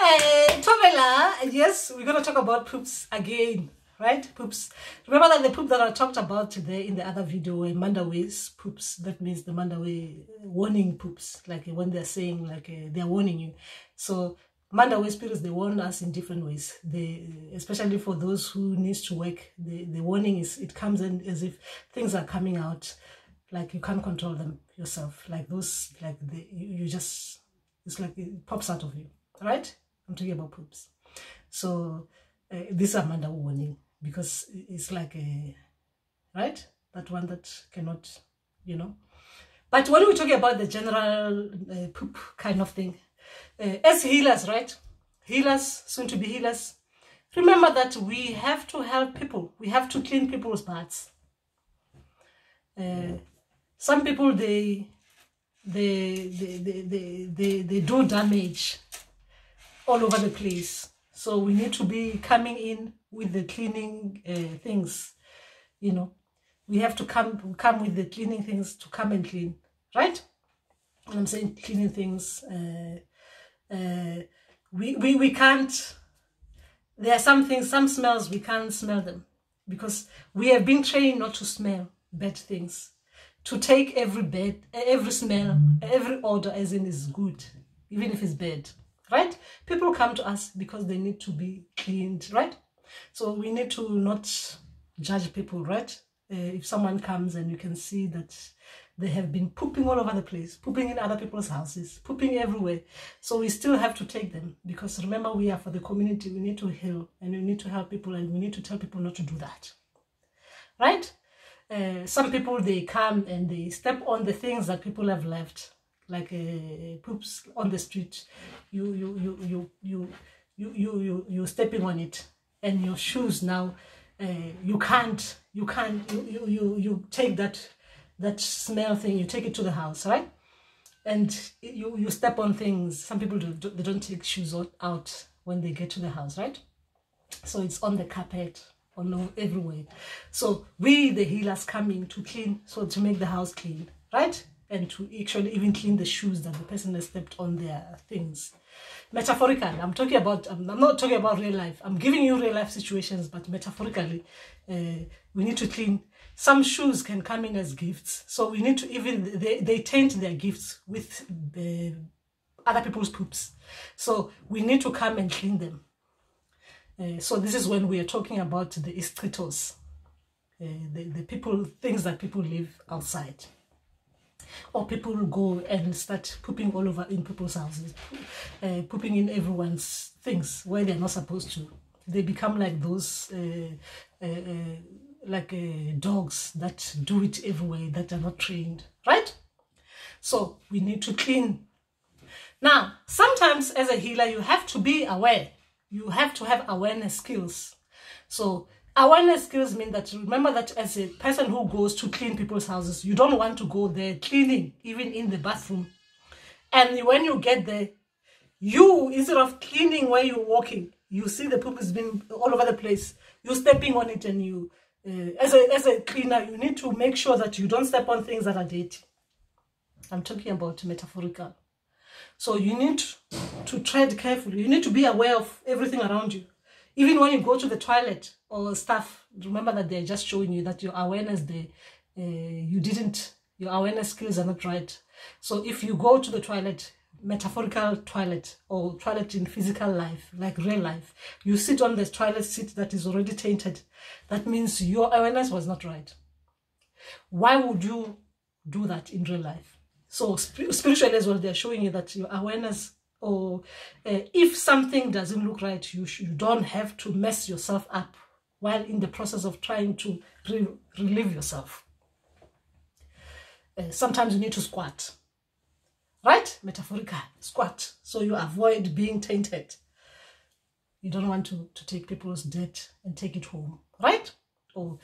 Hey, Thobela, yes, we're going to talk about poops again, right? Poops. Remember that the poop that I talked about today in the other video were Mandawe's poops. That means the Mandawe warning poops, like when they're saying, like uh, they're warning you. So Mandawe spirits, they warn us in different ways. They, especially for those who needs to work, the, the warning is, it comes in as if things are coming out, like you can't control them yourself. Like those, like the, you, you just, it's like it pops out of you, right? I'm talking about poops. So uh, this Amanda warning because it's like a right that one that cannot, you know. But when we talk about the general uh, poop kind of thing, uh, as healers, right? Healers, soon to be healers. Remember that we have to help people. We have to clean people's butts. Uh, some people they they they, they, they, they, they do damage all over the place. So we need to be coming in with the cleaning uh, things, you know. We have to come come with the cleaning things to come and clean, right? And I'm saying cleaning things. Uh, uh, we, we, we can't, there are some things, some smells, we can't smell them because we have been trained not to smell bad things. To take every bad, every smell, every odor as in is good, even if it's bad right? People come to us because they need to be cleaned, right? So we need to not judge people, right? Uh, if someone comes and you can see that they have been pooping all over the place, pooping in other people's houses, pooping everywhere. So we still have to take them because remember we are for the community. We need to heal and we need to help people and we need to tell people not to do that, right? Uh, some people, they come and they step on the things that people have left like uh, poops on the street. You you you you you you you you you stepping on it and your shoes now uh, you can't you can't you, you you you take that that smell thing you take it to the house right? And you you step on things. Some people do they don't take shoes out when they get to the house right? So it's on the carpet on everywhere. So we the healers coming to clean so to make the house clean right and to actually even clean the shoes that the person has stepped on their things. Metaphorically, I'm talking about, I'm, not talking about real life. I'm giving you real life situations, but metaphorically, uh, we need to clean. Some shoes can come in as gifts. So we need to even, they, they taint their gifts with the other people's poops. So we need to come and clean them. Uh, so this is when we are talking about the istritos, uh, the, the people, things that people live outside or people will go and start pooping all over in people's houses, uh, pooping in everyone's things where they're not supposed to. They become like those, uh, uh, uh like uh, dogs that do it everywhere that are not trained, right? So we need to clean. Now, sometimes as a healer, you have to be aware. You have to have awareness skills. So Awareness skills mean that remember that as a person who goes to clean people's houses, you don't want to go there cleaning, even in the bathroom. And when you get there, you, instead of cleaning where you're walking, you see the poop has been all over the place. You're stepping on it and you, uh, as, a, as a cleaner, you need to make sure that you don't step on things that are dirty. I'm talking about metaphorical. So you need to tread carefully. You need to be aware of everything around you. Even when you go to the toilet or stuff, remember that they're just showing you that your awareness, they, uh, you didn't, your awareness skills are not right. So if you go to the toilet, metaphorical toilet or toilet in physical life, like real life, you sit on the toilet seat that is already tainted. That means your awareness was not right. Why would you do that in real life? So spiritually as well, they're showing you that your awareness or uh, if something doesn't look right, you, you don't have to mess yourself up while in the process of trying to re relieve yourself. Uh, sometimes you need to squat, right? Metaphorical, squat, so you avoid being tainted. You don't want to, to take people's dirt and take it home, right? Or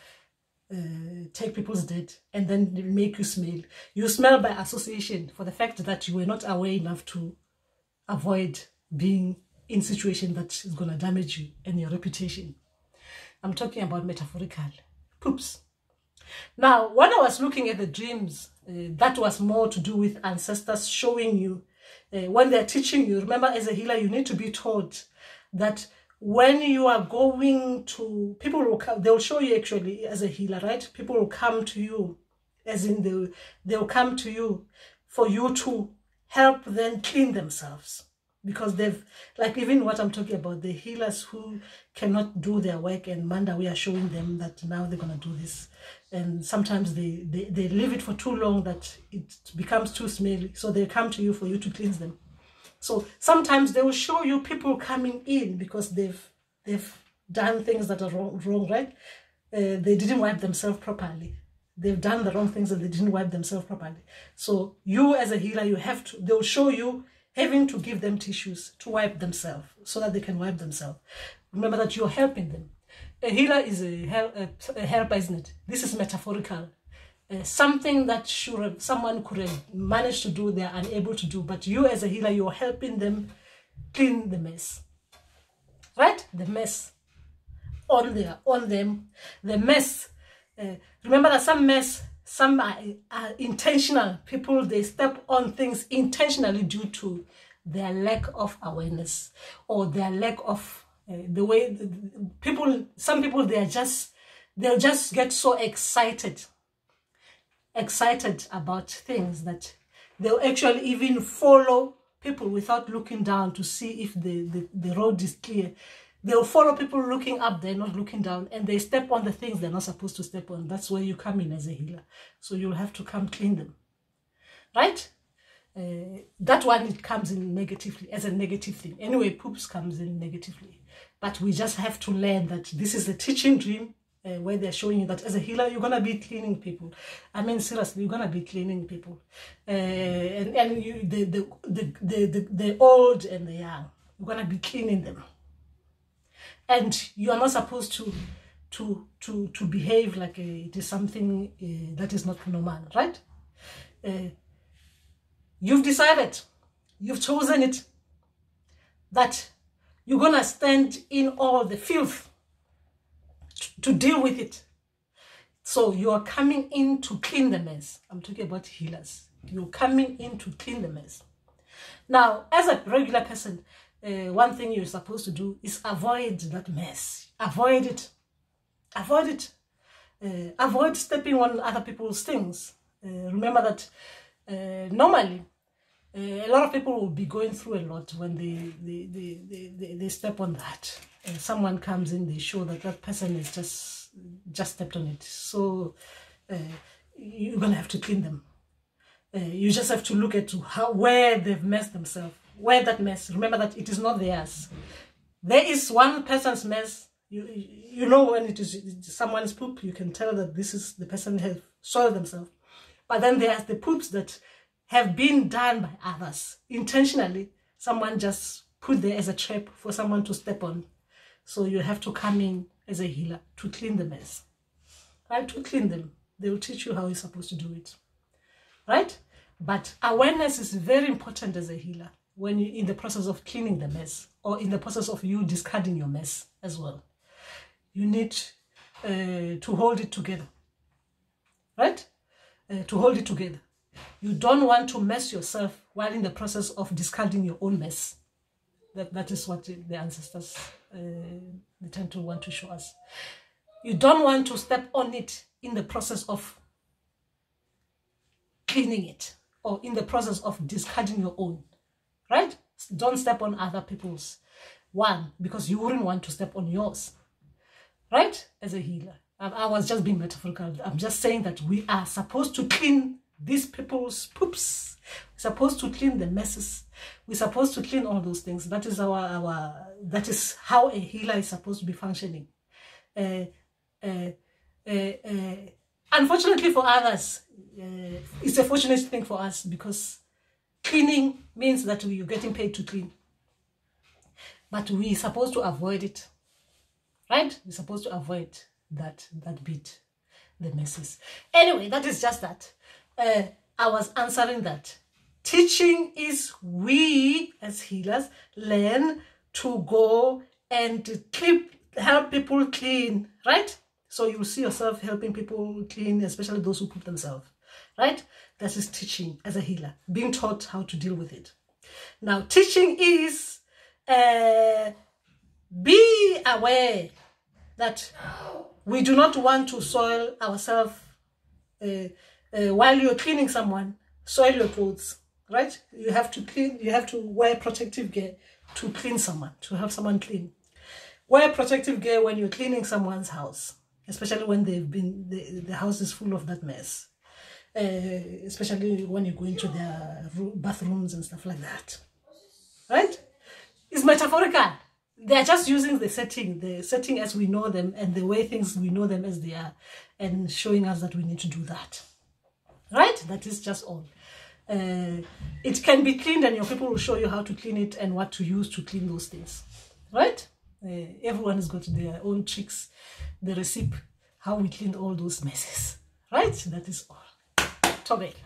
uh, take people's dirt and then make you smell. You smell by association for the fact that you were not aware enough to avoid being in situation that is going to damage you and your reputation. I'm talking about metaphorical poops. Now, when I was looking at the dreams, uh, that was more to do with ancestors showing you uh, when they're teaching you, remember as a healer, you need to be taught that when you are going to people will come they'll show you actually as a healer right people will come to you as in the they'll come to you for you to help them clean themselves. Because they've like even what i'm talking about the healers who cannot do their work and manda we are showing them that now they're going to do this. And sometimes they, they they leave it for too long that it becomes too smelly. So they come to you for you to cleanse them. So sometimes they will show you people coming in because they've they've done things that are wrong, wrong right? Uh, they didn't wipe themselves properly they've done the wrong things and they didn't wipe themselves properly so you as a healer you have to they'll show you having to give them tissues to wipe themselves so that they can wipe themselves. Remember that you're helping them. A healer is a, help, a helper, isn't it? This is metaphorical. Uh, something that should have, someone could have managed to do, they're unable to do. But you as a healer, you're helping them clean the mess. Right? The mess on there, on them. The mess. Uh, remember that some mess some are, are, intentional. People they step on things intentionally due to their lack of awareness or their lack of uh, the way the, the people some people they are just they'll just get so excited excited about things that they'll actually even follow people without looking down to see if the, the, the road is clear they'll follow people looking up they're not looking down and they step on the things they're not supposed to step on. That's where you come in as a healer. So you'll have to come clean them. Right? Uh, that one it comes in negatively as a negative thing. Anyway poops comes in negatively. But we just have to learn that this is a teaching dream uh, where they're showing you that as a healer you're gonna be cleaning people. I mean seriously you're gonna be cleaning people. Uh, and and you the the, the the the the old and the young you're gonna be cleaning them and you are not supposed to to to to behave like a, it is something uh, that is not normal right? Uh, you've decided you've chosen it that you're gonna stand in all the filth to, to deal with it. So you are coming in to clean the mess. I'm talking about healers. You're coming in to clean the mess. Now as a regular person uh, one thing you're supposed to do is avoid that mess. Avoid it. Avoid it. Uh, avoid stepping on other people's things. Uh, remember that uh, normally uh, a lot of people will be going through a lot when they they, they, they, they step on that. someone comes in, they show that that person is just just stepped on it. So uh, you're gonna have to clean them. you just have to look at how where they've messed themselves wear that mess. Remember that it is not theirs. There is one person's mess. You, you know when it is someone's poop, you can tell that this is the person has soiled themselves. But then there's the poops that have been done by others intentionally. Someone just put there as a trap for someone to step on. So you have to come in as a healer to clean the mess. Right? To clean them. They will teach you how you're supposed to do it. Right? But awareness is very important as a healer when you're in the process of cleaning the mess or in the process of you discarding your mess as well. You need uh, to hold it together, right? Uh, to hold it together. You don't want to mess yourself while in the process of discarding your own mess. That, that is what the ancestors uh, tend to want to show us. You don't want to step on it in the process of cleaning it or in the process of discarding your own right? Don't step on other people's one because you wouldn't want to step on yours, right? As a healer. I, I was just being metaphorical. I'm just saying that we are supposed to clean these people's poops. We're supposed to clean the messes. We're supposed to clean all those things. That is our, our that is how a healer is supposed to be functioning. Uh, uh, uh, uh unfortunately for others, uh, it's a fortunate thing for us because Cleaning means that you're getting paid to clean. But we're supposed to avoid it. Right? We're supposed to avoid that, that bit, the messes. Anyway, that is just that. Uh, I was answering that. Teaching is we, as healers, learn to go and help people clean, right? So you'll see yourself helping people clean, especially those who put themselves, right? That is teaching as a healer, being taught how to deal with it. Now, teaching is uh, be aware that we do not want to soil ourselves uh, uh, while you're cleaning someone, soil your clothes, right? You have to clean, you have to wear protective gear to clean someone, to have someone clean. Wear protective gear when you're cleaning someone's house, especially when they've been, the, the house is full of that mess. Uh, especially when you go into their bathrooms and stuff like that. Right? It's metaphorical. They are just using the setting, the setting as we know them and the way things we know them as they are and showing us that we need to do that. Right? That is just all. Uh, it can be cleaned and your people will show you how to clean it and what to use to clean those things. Right? Uh, everyone has got their own tricks, the recipe, how we clean all those messes. Right? That is all. Tobek.